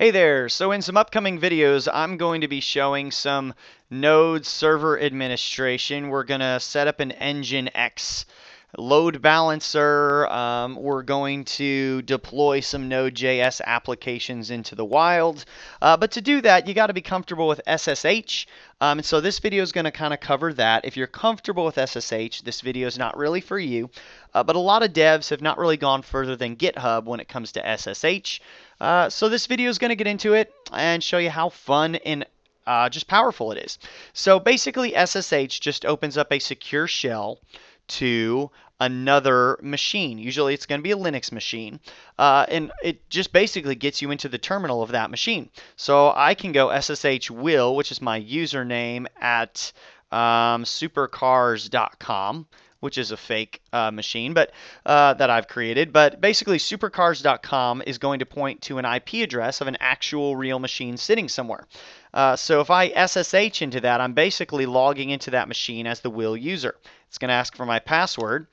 Hey there, so in some upcoming videos, I'm going to be showing some Node server administration. We're going to set up an Nginx load balancer. Um, we're going to deploy some Node.js applications into the wild. Uh, but to do that, you got to be comfortable with SSH. Um, and so this video is going to kind of cover that. If you're comfortable with SSH, this video is not really for you. Uh, but a lot of devs have not really gone further than GitHub when it comes to SSH. Uh, so this video is going to get into it and show you how fun and uh, just powerful it is. So basically SSH just opens up a secure shell to another machine. Usually it's going to be a Linux machine. Uh, and it just basically gets you into the terminal of that machine. So I can go SSH will, which is my username at um, supercars.com which is a fake uh, machine, but uh, that I've created. But basically, supercars.com is going to point to an IP address of an actual real machine sitting somewhere. Uh, so if I SSH into that, I'm basically logging into that machine as the will user. It's going to ask for my password.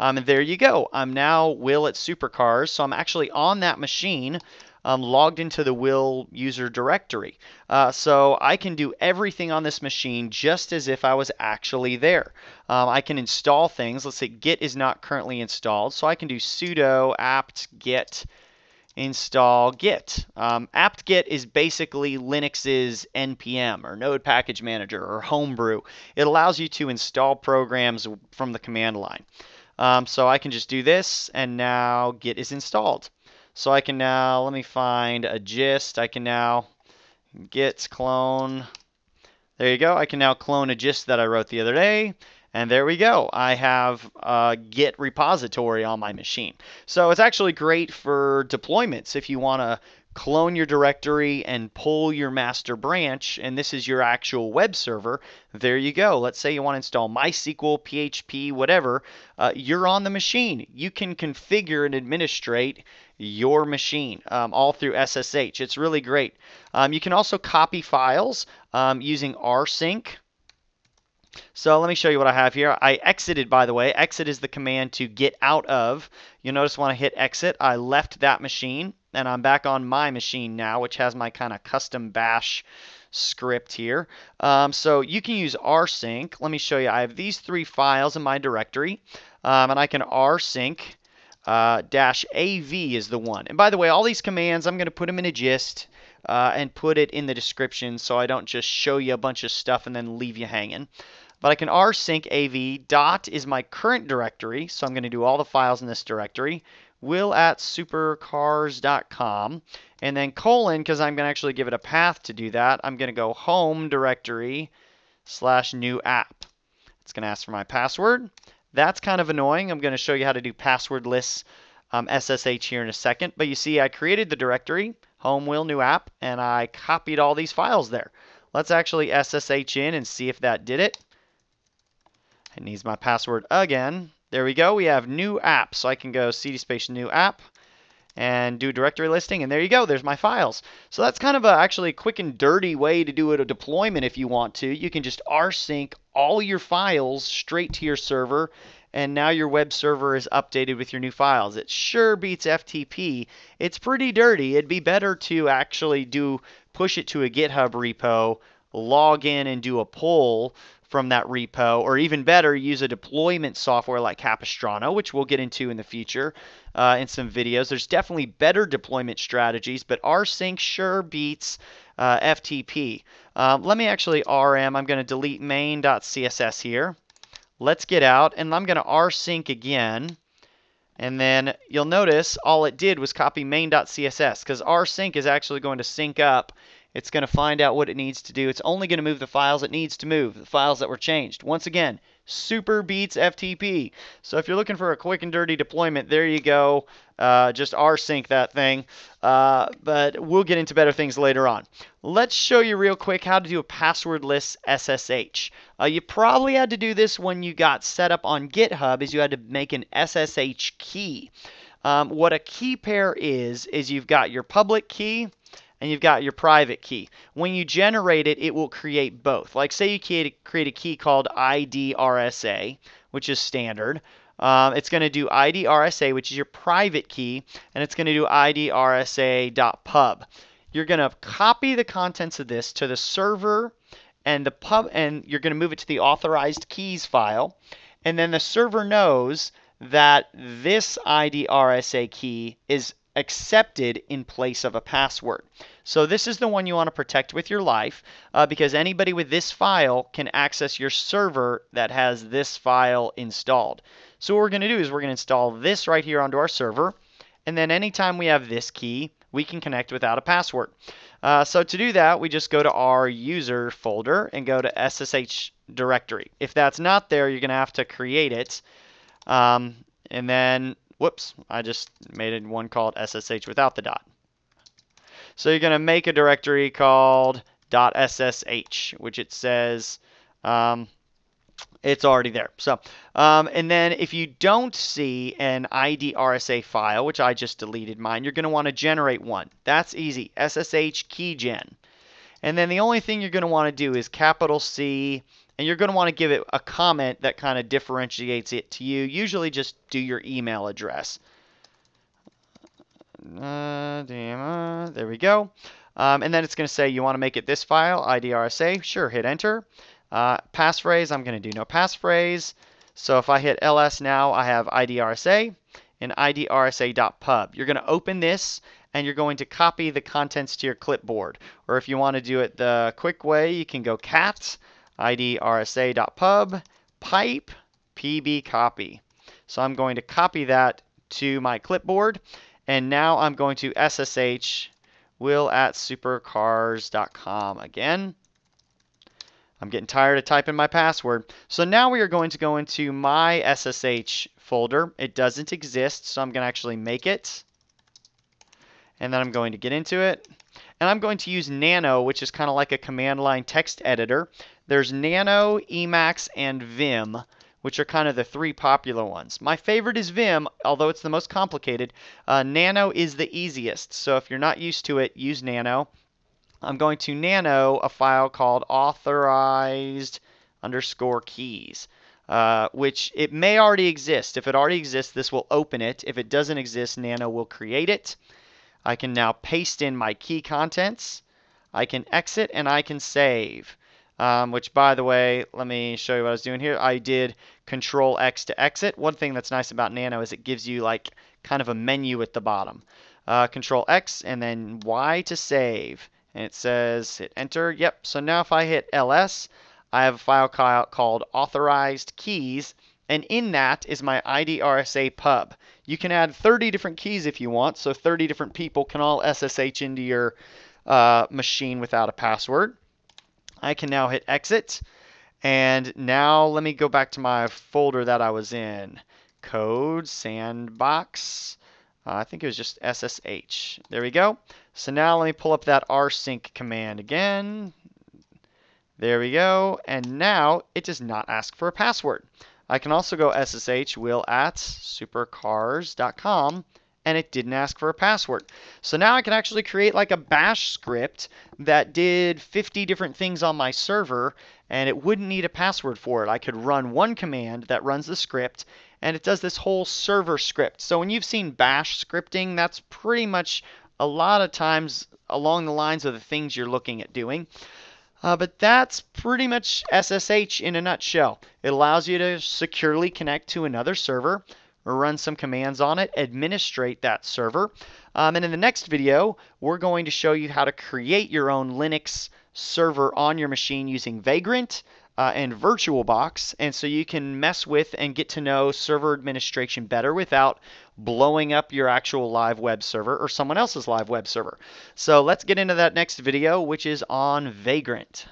Um, and there you go. I'm now Will at Supercars, so I'm actually on that machine um, logged into the will user directory. Uh, so I can do everything on this machine just as if I was actually there. Um, I can install things. Let's say git is not currently installed, so I can do sudo apt get install git. Um, apt-get is basically Linux's npm or node package manager or homebrew. It allows you to install programs from the command line. Um, so I can just do this and now git is installed. So I can now, let me find a gist. I can now git clone. There you go. I can now clone a gist that I wrote the other day. And there we go. I have a Git repository on my machine. So it's actually great for deployments if you want to clone your directory and pull your master branch, and this is your actual web server, there you go. Let's say you want to install MySQL, PHP, whatever. Uh, you're on the machine. You can configure and administrate your machine um, all through SSH. It's really great. Um, you can also copy files um, using rsync. So let me show you what I have here. I exited, by the way. Exit is the command to get out of. You'll notice when I hit exit, I left that machine and I'm back on my machine now, which has my kind of custom bash script here. Um, so you can use rsync. Let me show you. I have these three files in my directory, um, and I can rsync uh, dash AV is the one. And by the way, all these commands, I'm going to put them in a gist uh, and put it in the description so I don't just show you a bunch of stuff and then leave you hanging. But I can rsync AV. Dot is my current directory, so I'm going to do all the files in this directory will at supercars.com. And then colon, because I'm going to actually give it a path to do that, I'm going to go home directory slash new app. It's going to ask for my password. That's kind of annoying. I'm going to show you how to do passwordless um, SSH here in a second. But you see, I created the directory, home will new app, and I copied all these files there. Let's actually SSH in and see if that did it. It needs my password again. There we go. We have new app. So I can go cd space new app and do directory listing. And there you go. There's my files. So that's kind of a, actually a quick and dirty way to do a deployment if you want to. You can just rsync all your files straight to your server. And now your web server is updated with your new files. It sure beats FTP. It's pretty dirty. It'd be better to actually do push it to a GitHub repo, log in and do a pull from that repo, or even better, use a deployment software like Capistrano, which we'll get into in the future uh, in some videos. There's definitely better deployment strategies, but rsync sure beats uh, FTP. Um, let me actually rm. I'm going to delete main.css here. Let's get out, and I'm going to rsync again. And then you'll notice all it did was copy main.css because rsync is actually going to sync up it's going to find out what it needs to do. It's only going to move the files it needs to move, the files that were changed. Once again, super beats FTP. So if you're looking for a quick and dirty deployment, there you go. Uh, just rsync that thing. Uh, but we'll get into better things later on. Let's show you real quick how to do a passwordless SSH. Uh, you probably had to do this when you got set up on GitHub is you had to make an SSH key. Um, what a key pair is, is you've got your public key and you've got your private key. When you generate it, it will create both. Like say you create a key called IDRSA, which is standard. Um, it's going to do IDRSA, which is your private key, and it's going to do IDRSA.pub. you're going to copy the contents of this to the server and the pub and you're going to move it to the authorized keys file and then the server knows that this IDRSA key is accepted in place of a password. So this is the one you want to protect with your life uh, because anybody with this file can access your server that has this file installed. So what we're going to do is we're going to install this right here onto our server and then anytime we have this key we can connect without a password. Uh, so to do that we just go to our user folder and go to SSH directory. If that's not there you're going to have to create it um, and then Whoops, I just made one called SSH without the dot. So you're going to make a directory called .ssh, which it says um, it's already there. So, um, and then if you don't see an ID RSA file, which I just deleted mine, you're going to want to generate one. That's easy. SSH keygen. And then the only thing you're going to want to do is capital C and you're going to want to give it a comment that kind of differentiates it to you. Usually just do your email address. There we go. Um, and then it's going to say you want to make it this file, IDRSA. Sure, hit enter. Uh, passphrase, I'm going to do no passphrase. So if I hit ls now, I have IDRSA and IDRSA.pub. You're going to open this and you're going to copy the contents to your clipboard. Or if you want to do it the quick way, you can go cat id rsa.pub pipe pb copy. So I'm going to copy that to my clipboard and now I'm going to SSH will at supercars.com again. I'm getting tired of typing my password. So now we are going to go into my SSH folder. It doesn't exist, so I'm going to actually make it. And then I'm going to get into it. And I'm going to use Nano, which is kind of like a command line text editor. There's Nano, Emacs, and Vim, which are kind of the three popular ones. My favorite is Vim, although it's the most complicated. Uh, Nano is the easiest, so if you're not used to it, use Nano. I'm going to nano a file called authorized underscore keys, uh, which it may already exist. If it already exists, this will open it. If it doesn't exist, nano will create it. I can now paste in my key contents. I can exit and I can save. Um, which, by the way, let me show you what I was doing here. I did Control X to exit. One thing that's nice about Nano is it gives you like kind of a menu at the bottom. Uh, Control X and then Y to save. And it says hit enter. Yep. So now if I hit ls, I have a file called authorized keys and in that is my IDRSA pub. You can add 30 different keys if you want, so 30 different people can all SSH into your uh, machine without a password. I can now hit exit, and now let me go back to my folder that I was in. Code, sandbox, uh, I think it was just SSH. There we go. So now let me pull up that rsync command again. There we go. And now it does not ask for a password. I can also go SSH will at supercars.com and it didn't ask for a password. So now I can actually create like a bash script that did 50 different things on my server and it wouldn't need a password for it. I could run one command that runs the script and it does this whole server script. So when you've seen bash scripting, that's pretty much a lot of times along the lines of the things you're looking at doing. Uh, but that's pretty much SSH in a nutshell. It allows you to securely connect to another server, run some commands on it, administrate that server. Um, and in the next video, we're going to show you how to create your own Linux server on your machine using Vagrant uh, and VirtualBox. And so you can mess with and get to know server administration better without blowing up your actual live web server or someone else's live web server. So let's get into that next video, which is on Vagrant.